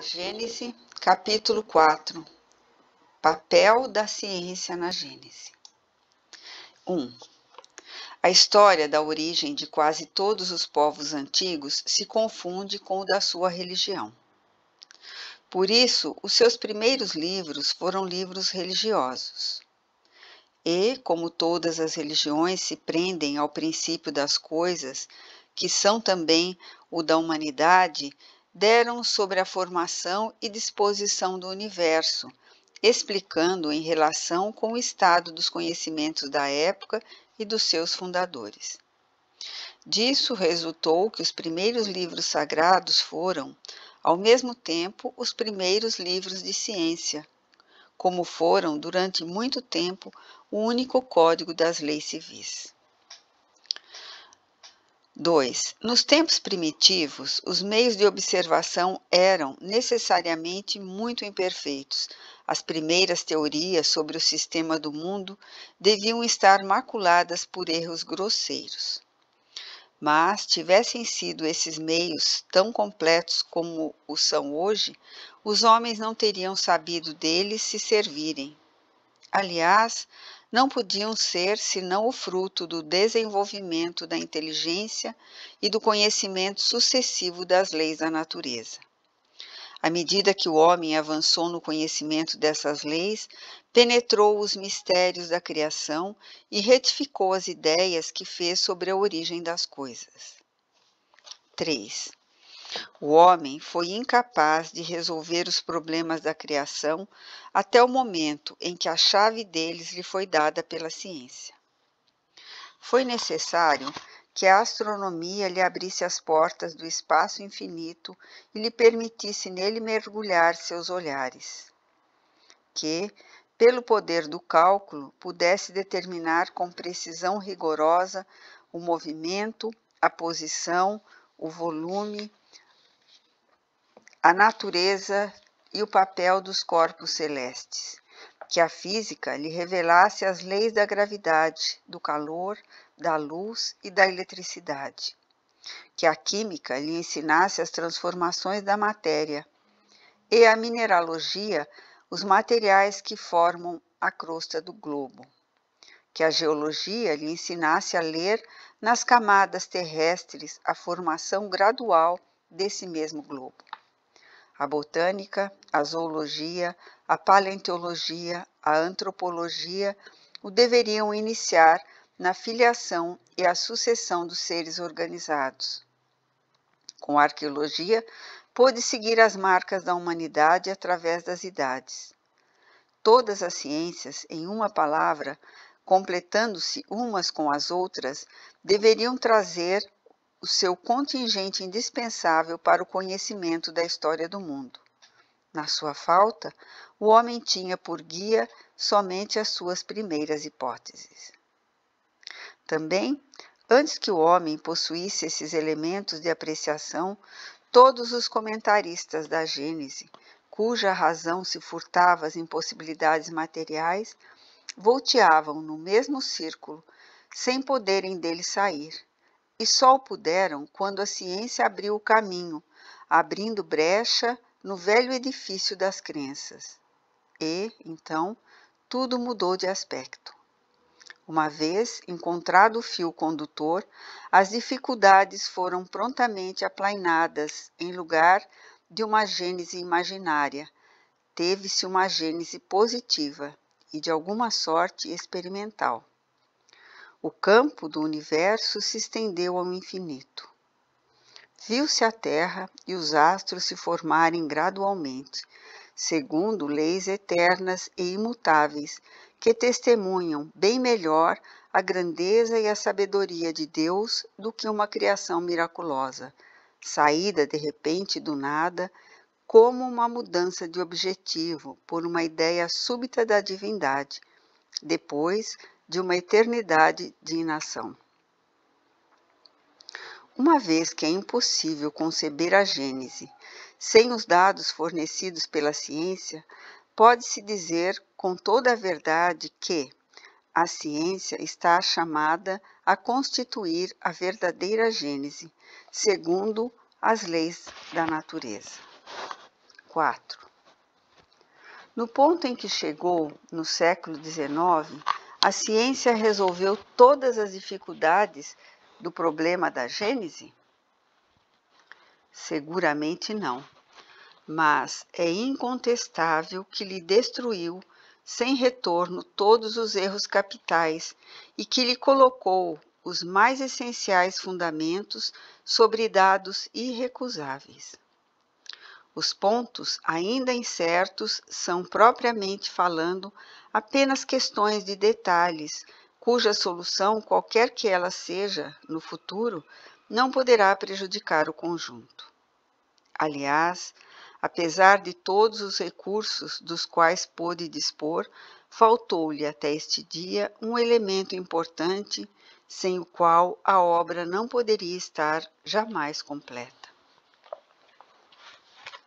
A Gênese, capítulo 4 Papel da ciência na Gênese 1. A história da origem de quase todos os povos antigos se confunde com o da sua religião. Por isso, os seus primeiros livros foram livros religiosos. E, como todas as religiões se prendem ao princípio das coisas, que são também o da humanidade, deram sobre a formação e disposição do universo, explicando em relação com o estado dos conhecimentos da época e dos seus fundadores. Disso resultou que os primeiros livros sagrados foram, ao mesmo tempo, os primeiros livros de ciência, como foram durante muito tempo o único código das leis civis. 2. Nos tempos primitivos, os meios de observação eram necessariamente muito imperfeitos. As primeiras teorias sobre o sistema do mundo deviam estar maculadas por erros grosseiros. Mas, tivessem sido esses meios tão completos como o são hoje, os homens não teriam sabido deles se servirem. Aliás, não podiam ser senão o fruto do desenvolvimento da inteligência e do conhecimento sucessivo das leis da natureza. À medida que o homem avançou no conhecimento dessas leis, penetrou os mistérios da criação e retificou as ideias que fez sobre a origem das coisas. 3. O homem foi incapaz de resolver os problemas da criação até o momento em que a chave deles lhe foi dada pela ciência. Foi necessário que a astronomia lhe abrisse as portas do espaço infinito e lhe permitisse nele mergulhar seus olhares. Que, pelo poder do cálculo, pudesse determinar com precisão rigorosa o movimento, a posição, o volume, a natureza e o papel dos corpos celestes, que a física lhe revelasse as leis da gravidade, do calor, da luz e da eletricidade, que a química lhe ensinasse as transformações da matéria. E a mineralogia os materiais que formam a crosta do globo, que a geologia lhe ensinasse a ler nas camadas terrestres a formação gradual desse mesmo globo a botânica, a zoologia, a paleontologia, a antropologia o deveriam iniciar na filiação e a sucessão dos seres organizados. Com a arqueologia, pôde seguir as marcas da humanidade através das idades. Todas as ciências, em uma palavra, completando-se umas com as outras, deveriam trazer o seu contingente indispensável para o conhecimento da história do mundo. Na sua falta, o homem tinha por guia somente as suas primeiras hipóteses. Também, antes que o homem possuísse esses elementos de apreciação, todos os comentaristas da Gênese, cuja razão se furtava às impossibilidades materiais, volteavam no mesmo círculo, sem poderem dele sair e só o puderam quando a ciência abriu o caminho, abrindo brecha no velho edifício das crenças. E, então, tudo mudou de aspecto. Uma vez encontrado o fio condutor, as dificuldades foram prontamente aplainadas em lugar de uma gênese imaginária. Teve-se uma gênese positiva e, de alguma sorte, experimental. O campo do universo se estendeu ao infinito. Viu-se a Terra e os astros se formarem gradualmente, segundo leis eternas e imutáveis, que testemunham bem melhor a grandeza e a sabedoria de Deus do que uma criação miraculosa, saída de repente do nada, como uma mudança de objetivo por uma ideia súbita da divindade, depois de uma eternidade de inação. Uma vez que é impossível conceber a Gênese sem os dados fornecidos pela ciência, pode-se dizer com toda a verdade que a ciência está chamada a constituir a verdadeira Gênese, segundo as leis da natureza. 4. No ponto em que chegou, no século XIX, a ciência resolveu todas as dificuldades do problema da Gênese? Seguramente não, mas é incontestável que lhe destruiu sem retorno todos os erros capitais e que lhe colocou os mais essenciais fundamentos sobre dados irrecusáveis. Os pontos ainda incertos são, propriamente falando, apenas questões de detalhes, cuja solução, qualquer que ela seja no futuro, não poderá prejudicar o conjunto. Aliás, apesar de todos os recursos dos quais pôde dispor, faltou-lhe até este dia um elemento importante sem o qual a obra não poderia estar jamais completa.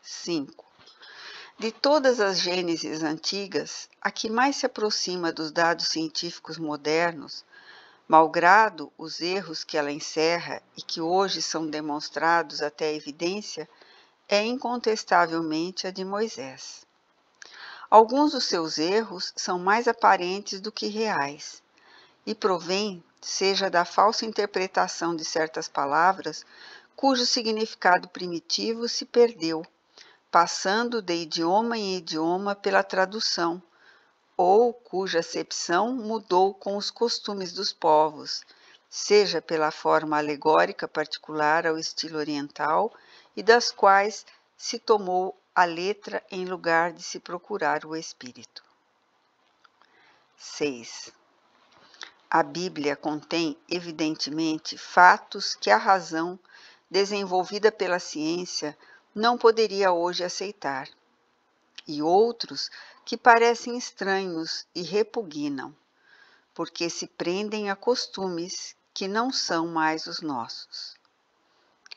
5. De todas as gêneses antigas, a que mais se aproxima dos dados científicos modernos, malgrado os erros que ela encerra e que hoje são demonstrados até a evidência, é incontestavelmente a de Moisés. Alguns dos seus erros são mais aparentes do que reais e provêm, seja da falsa interpretação de certas palavras, cujo significado primitivo se perdeu passando de idioma em idioma pela tradução, ou cuja acepção mudou com os costumes dos povos, seja pela forma alegórica particular ao estilo oriental e das quais se tomou a letra em lugar de se procurar o espírito. 6. A Bíblia contém, evidentemente, fatos que a razão, desenvolvida pela ciência, não poderia hoje aceitar, e outros que parecem estranhos e repugnam, porque se prendem a costumes que não são mais os nossos.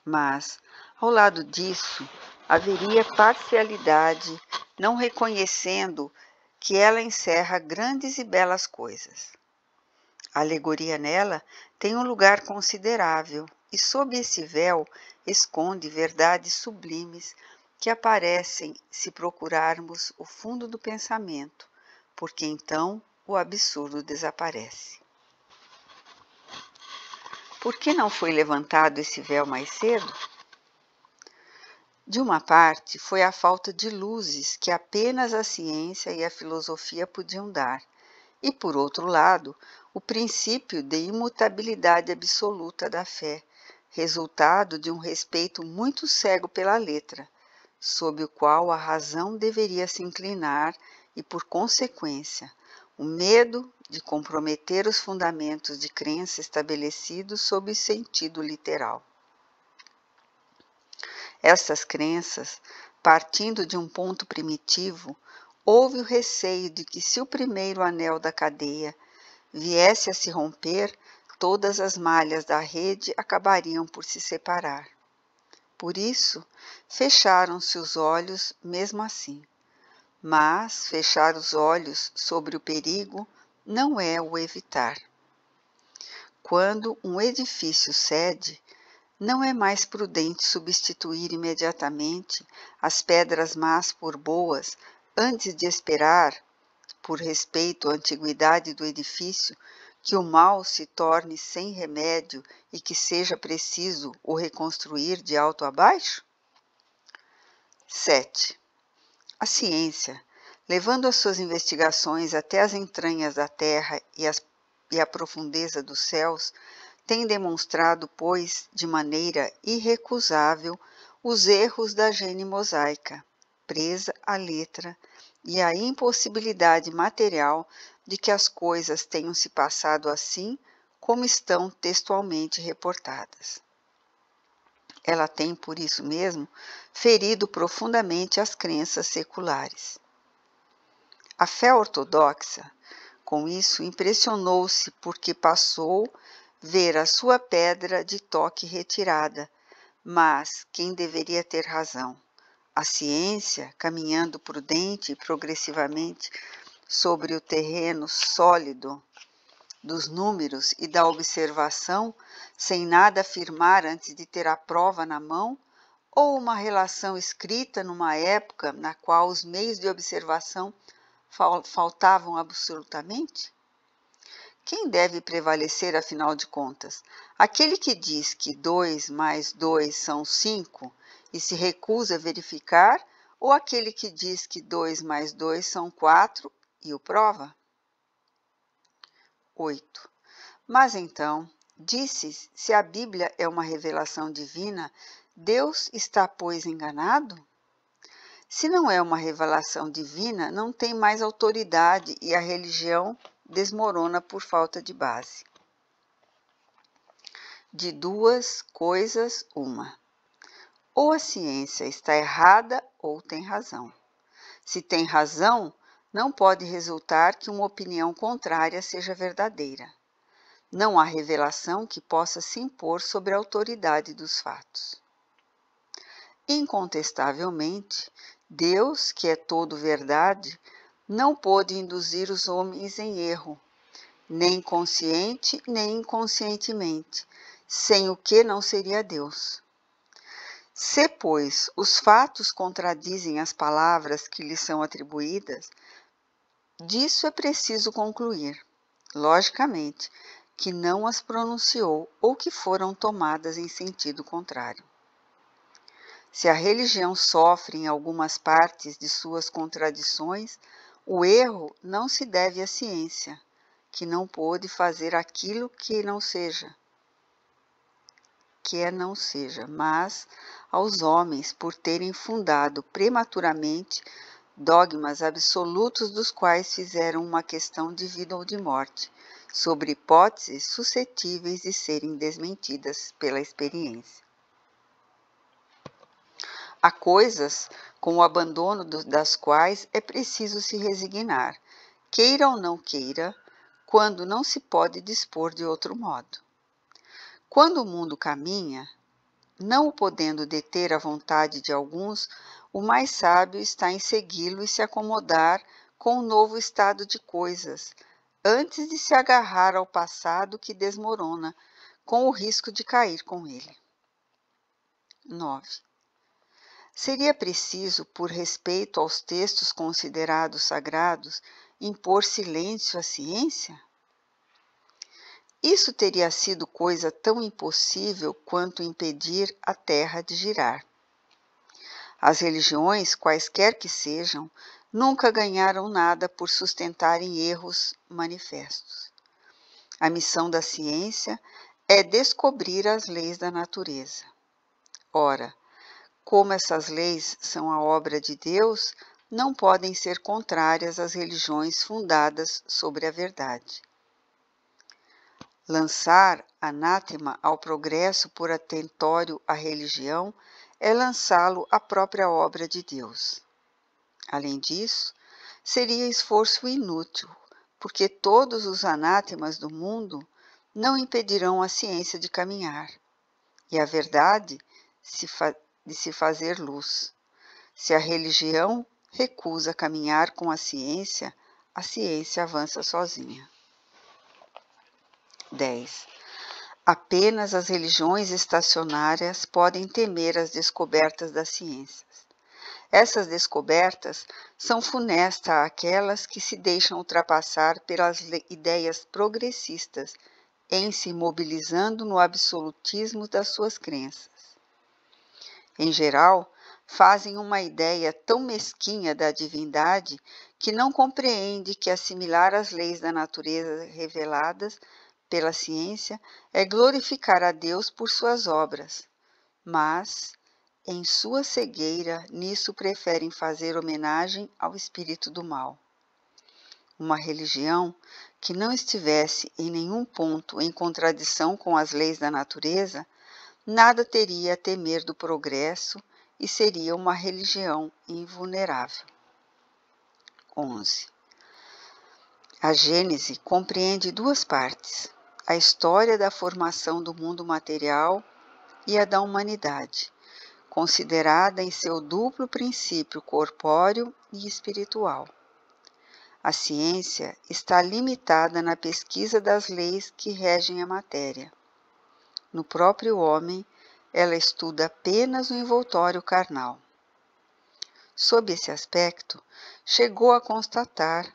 Mas, ao lado disso, haveria parcialidade, não reconhecendo que ela encerra grandes e belas coisas. A alegoria nela tem um lugar considerável, e sob esse véu esconde verdades sublimes que aparecem se procurarmos o fundo do pensamento, porque então o absurdo desaparece. Por que não foi levantado esse véu mais cedo? De uma parte, foi a falta de luzes que apenas a ciência e a filosofia podiam dar, e por outro lado, o princípio de imutabilidade absoluta da fé, resultado de um respeito muito cego pela letra, sob o qual a razão deveria se inclinar e, por consequência, o medo de comprometer os fundamentos de crença estabelecidos sob sentido literal. Essas crenças, partindo de um ponto primitivo, houve o receio de que, se o primeiro anel da cadeia viesse a se romper, todas as malhas da rede acabariam por se separar. Por isso, fecharam-se os olhos mesmo assim. Mas fechar os olhos sobre o perigo não é o evitar. Quando um edifício cede, não é mais prudente substituir imediatamente as pedras más por boas antes de esperar, por respeito à antiguidade do edifício, que o mal se torne sem remédio e que seja preciso o reconstruir de alto a baixo? 7. A ciência, levando as suas investigações até as entranhas da terra e, as, e a profundeza dos céus, tem demonstrado, pois, de maneira irrecusável, os erros da gene mosaica, presa à letra, e a impossibilidade material de que as coisas tenham se passado assim como estão textualmente reportadas. Ela tem, por isso mesmo, ferido profundamente as crenças seculares. A fé ortodoxa, com isso, impressionou-se porque passou ver a sua pedra de toque retirada, mas quem deveria ter razão? A ciência, caminhando prudente e progressivamente sobre o terreno sólido dos números e da observação, sem nada afirmar antes de ter a prova na mão, ou uma relação escrita numa época na qual os meios de observação faltavam absolutamente? Quem deve prevalecer, afinal de contas? Aquele que diz que 2 mais 2 são 5 e se recusa a verificar, ou aquele que diz que 2 mais 2 são 4 e o prova? 8. Mas então, disse: se a Bíblia é uma revelação divina, Deus está, pois, enganado? Se não é uma revelação divina, não tem mais autoridade e a religião desmorona por falta de base. De duas coisas, uma. Ou a ciência está errada ou tem razão. Se tem razão, não pode resultar que uma opinião contrária seja verdadeira. Não há revelação que possa se impor sobre a autoridade dos fatos. Incontestavelmente, Deus, que é todo verdade, não pôde induzir os homens em erro, nem consciente nem inconscientemente, sem o que não seria Deus. Se, pois, os fatos contradizem as palavras que lhes são atribuídas, disso é preciso concluir, logicamente, que não as pronunciou ou que foram tomadas em sentido contrário. Se a religião sofre em algumas partes de suas contradições, o erro não se deve à ciência, que não pôde fazer aquilo que não seja, que é não seja, mas aos homens por terem fundado prematuramente dogmas absolutos dos quais fizeram uma questão de vida ou de morte, sobre hipóteses suscetíveis de serem desmentidas pela experiência. Há coisas com o abandono das quais é preciso se resignar, queira ou não queira, quando não se pode dispor de outro modo. Quando o mundo caminha, não o podendo deter a vontade de alguns, o mais sábio está em segui-lo e se acomodar com o novo estado de coisas, antes de se agarrar ao passado que desmorona, com o risco de cair com ele. 9. Seria preciso, por respeito aos textos considerados sagrados, impor silêncio à ciência? Isso teria sido coisa tão impossível quanto impedir a Terra de girar. As religiões, quaisquer que sejam, nunca ganharam nada por sustentarem erros manifestos. A missão da ciência é descobrir as leis da natureza. Ora, como essas leis são a obra de Deus, não podem ser contrárias às religiões fundadas sobre a verdade. Lançar anátema ao progresso por atentório à religião é lançá-lo à própria obra de Deus. Além disso, seria esforço inútil, porque todos os anátemas do mundo não impedirão a ciência de caminhar, e a verdade de se fazer luz. Se a religião recusa caminhar com a ciência, a ciência avança sozinha. 10. Apenas as religiões estacionárias podem temer as descobertas das ciências. Essas descobertas são funestas àquelas que se deixam ultrapassar pelas ideias progressistas, em se mobilizando no absolutismo das suas crenças em geral, fazem uma ideia tão mesquinha da divindade que não compreende que assimilar as leis da natureza reveladas pela ciência é glorificar a Deus por suas obras, mas, em sua cegueira, nisso preferem fazer homenagem ao espírito do mal. Uma religião que não estivesse em nenhum ponto em contradição com as leis da natureza nada teria a temer do progresso e seria uma religião invulnerável. 11. A Gênese compreende duas partes: a história da formação do mundo material e a da humanidade, considerada em seu duplo princípio corpóreo e espiritual. A ciência está limitada na pesquisa das leis que regem a matéria no próprio homem ela estuda apenas o envoltório carnal. Sob esse aspecto, chegou a constatar,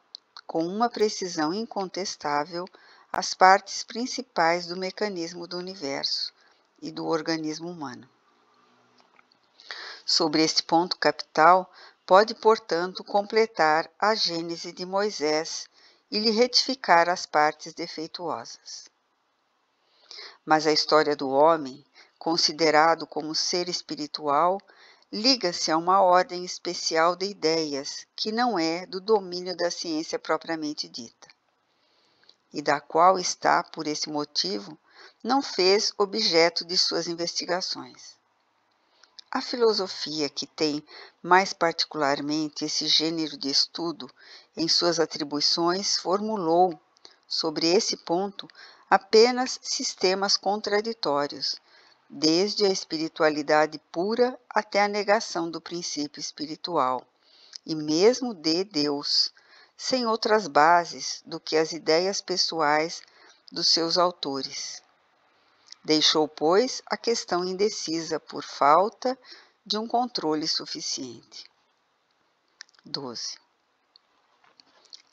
com uma precisão incontestável, as partes principais do mecanismo do universo e do organismo humano. Sobre este ponto capital, pode, portanto, completar a Gênese de Moisés e lhe retificar as partes defeituosas. Mas a história do homem, considerado como ser espiritual, liga-se a uma ordem especial de ideias que não é do domínio da ciência propriamente dita, e da qual está, por esse motivo, não fez objeto de suas investigações. A filosofia que tem mais particularmente esse gênero de estudo em suas atribuições formulou, sobre esse ponto, apenas sistemas contraditórios, desde a espiritualidade pura até a negação do princípio espiritual, e mesmo de Deus, sem outras bases do que as ideias pessoais dos seus autores. Deixou, pois, a questão indecisa por falta de um controle suficiente. 12.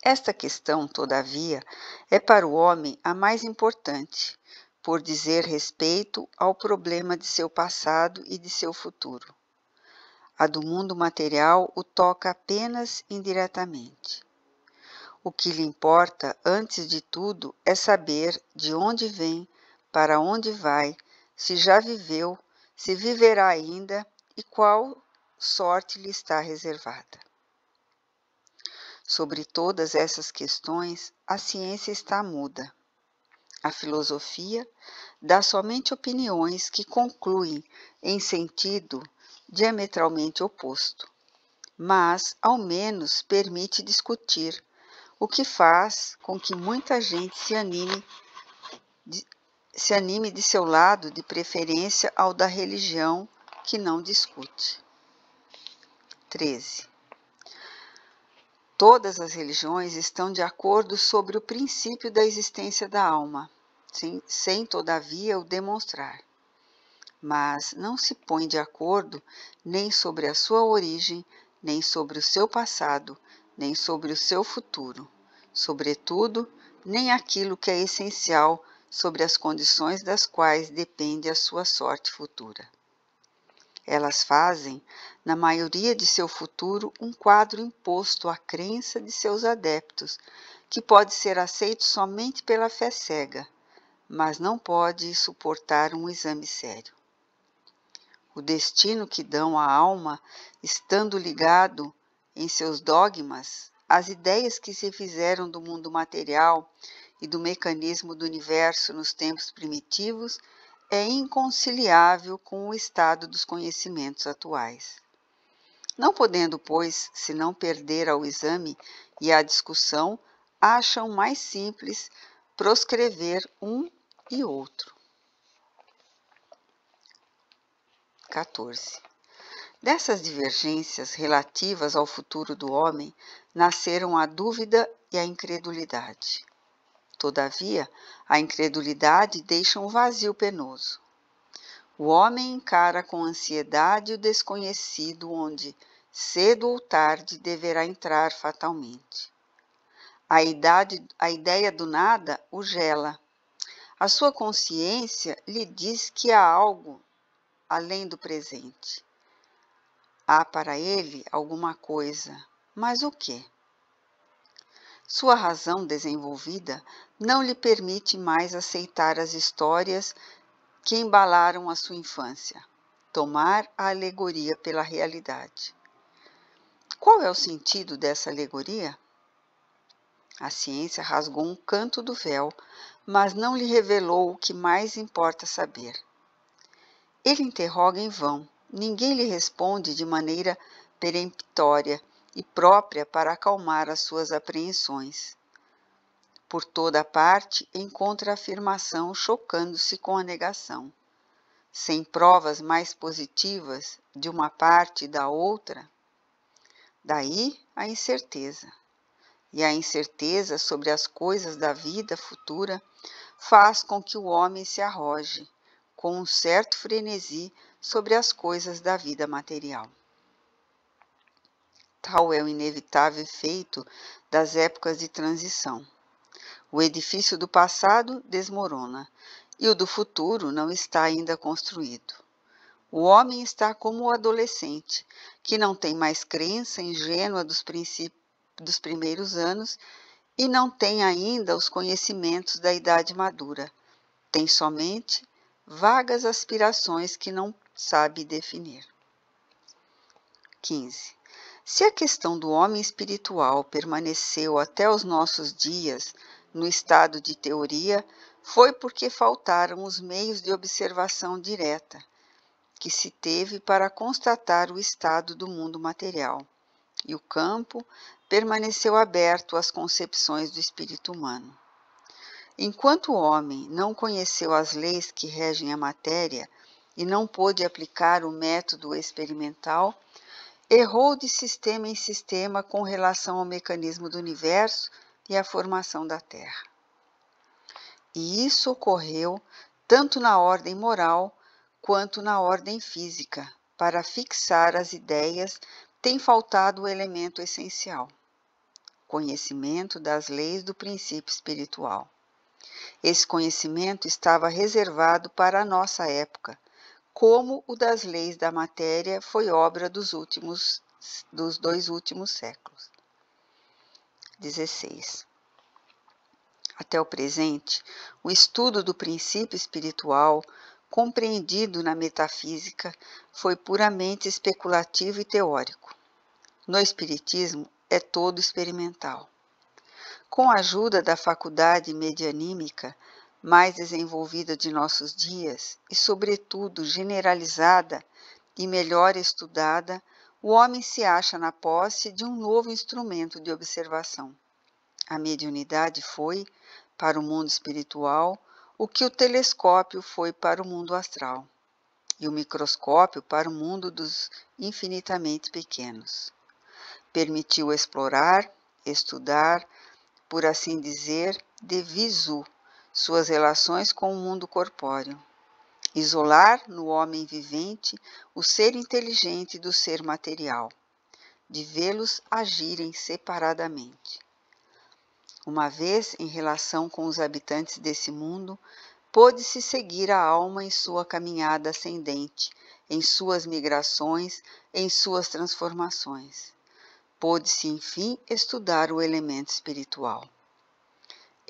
Esta questão, todavia, é para o homem a mais importante, por dizer respeito ao problema de seu passado e de seu futuro. A do mundo material o toca apenas indiretamente. O que lhe importa, antes de tudo, é saber de onde vem para onde vai, se já viveu, se viverá ainda e qual sorte lhe está reservada. Sobre todas essas questões, a ciência está muda. A filosofia dá somente opiniões que concluem em sentido diametralmente oposto, mas ao menos permite discutir, o que faz com que muita gente se anime se anime de seu lado, de preferência ao da religião que não discute. 13. Todas as religiões estão de acordo sobre o princípio da existência da alma, sem, sem todavia o demonstrar. Mas não se põe de acordo nem sobre a sua origem, nem sobre o seu passado, nem sobre o seu futuro, sobretudo, nem aquilo que é essencial sobre as condições das quais depende a sua sorte futura. Elas fazem, na maioria de seu futuro, um quadro imposto à crença de seus adeptos, que pode ser aceito somente pela fé cega, mas não pode suportar um exame sério. O destino que dão à alma, estando ligado em seus dogmas às ideias que se fizeram do mundo material e do mecanismo do universo nos tempos primitivos é inconciliável com o estado dos conhecimentos atuais. Não podendo, pois, se não perder ao exame e à discussão, acham mais simples proscrever um e outro. 14. Dessas divergências relativas ao futuro do homem nasceram a dúvida e a incredulidade. Todavia, a incredulidade deixa um vazio penoso. O homem encara com ansiedade o desconhecido, onde, cedo ou tarde, deverá entrar fatalmente. A, idade, a ideia do nada o gela. A sua consciência lhe diz que há algo além do presente. Há para ele alguma coisa, mas o que? Sua razão desenvolvida não lhe permite mais aceitar as histórias que embalaram a sua infância, tomar a alegoria pela realidade. Qual é o sentido dessa alegoria? A ciência rasgou um canto do véu, mas não lhe revelou o que mais importa saber. Ele interroga em vão, ninguém lhe responde de maneira peremptória e própria para acalmar as suas apreensões. Por toda parte encontra a afirmação chocando-se com a negação. Sem provas mais positivas de uma parte e da outra, daí a incerteza. E a incerteza sobre as coisas da vida futura faz com que o homem se arroje, com um certo frenesi sobre as coisas da vida material. Tal é o inevitável efeito das épocas de transição. O edifício do passado desmorona e o do futuro não está ainda construído. O homem está como o adolescente, que não tem mais crença ingênua dos, dos primeiros anos e não tem ainda os conhecimentos da idade madura. Tem somente vagas aspirações que não sabe definir. 15. Se a questão do homem espiritual permaneceu até os nossos dias no estado de teoria, foi porque faltaram os meios de observação direta que se teve para constatar o estado do mundo material, e o campo permaneceu aberto às concepções do espírito humano. Enquanto o homem não conheceu as leis que regem a matéria e não pôde aplicar o método experimental, errou de sistema em sistema com relação ao mecanismo do universo e à formação da Terra. E isso ocorreu tanto na ordem moral quanto na ordem física. Para fixar as ideias, tem faltado o elemento essencial: conhecimento das leis do princípio espiritual. Esse conhecimento estava reservado para a nossa época, como o das leis da matéria foi obra dos últimos dos dois últimos séculos. 16. Até o presente, o estudo do princípio espiritual, compreendido na metafísica, foi puramente especulativo e teórico. No Espiritismo, é todo experimental. Com a ajuda da faculdade medianímica, mais desenvolvida de nossos dias e, sobretudo, generalizada e melhor estudada, o homem se acha na posse de um novo instrumento de observação. A mediunidade foi, para o mundo espiritual, o que o telescópio foi para o mundo astral, e o microscópio para o mundo dos infinitamente pequenos. Permitiu explorar, estudar, por assim dizer, de visu, suas relações com o mundo corpóreo. Isolar no homem vivente o ser inteligente do ser material, de vê-los agirem separadamente. Uma vez, em relação com os habitantes desse mundo, pôde-se seguir a alma em sua caminhada ascendente, em suas migrações, em suas transformações. Pôde-se, enfim, estudar o elemento espiritual.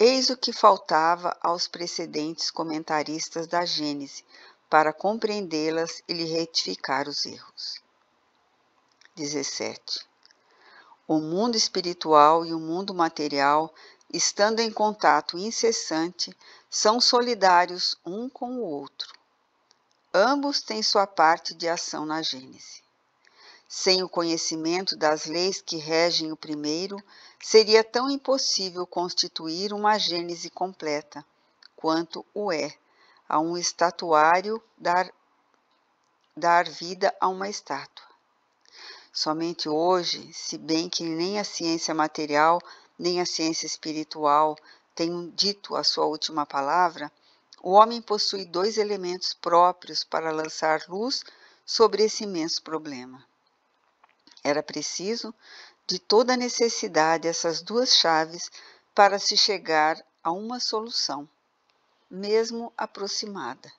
Eis o que faltava aos precedentes comentaristas da Gênese para compreendê-las e lhe retificar os erros. 17. O mundo espiritual e o mundo material, estando em contato incessante, são solidários um com o outro. Ambos têm sua parte de ação na Gênese. Sem o conhecimento das leis que regem o primeiro, seria tão impossível constituir uma gênese completa, quanto o é a um estatuário dar, dar vida a uma estátua. Somente hoje, se bem que nem a ciência material nem a ciência espiritual tenham dito a sua última palavra, o homem possui dois elementos próprios para lançar luz sobre esse imenso problema. Era preciso, de toda necessidade, essas duas chaves para se chegar a uma solução, mesmo aproximada.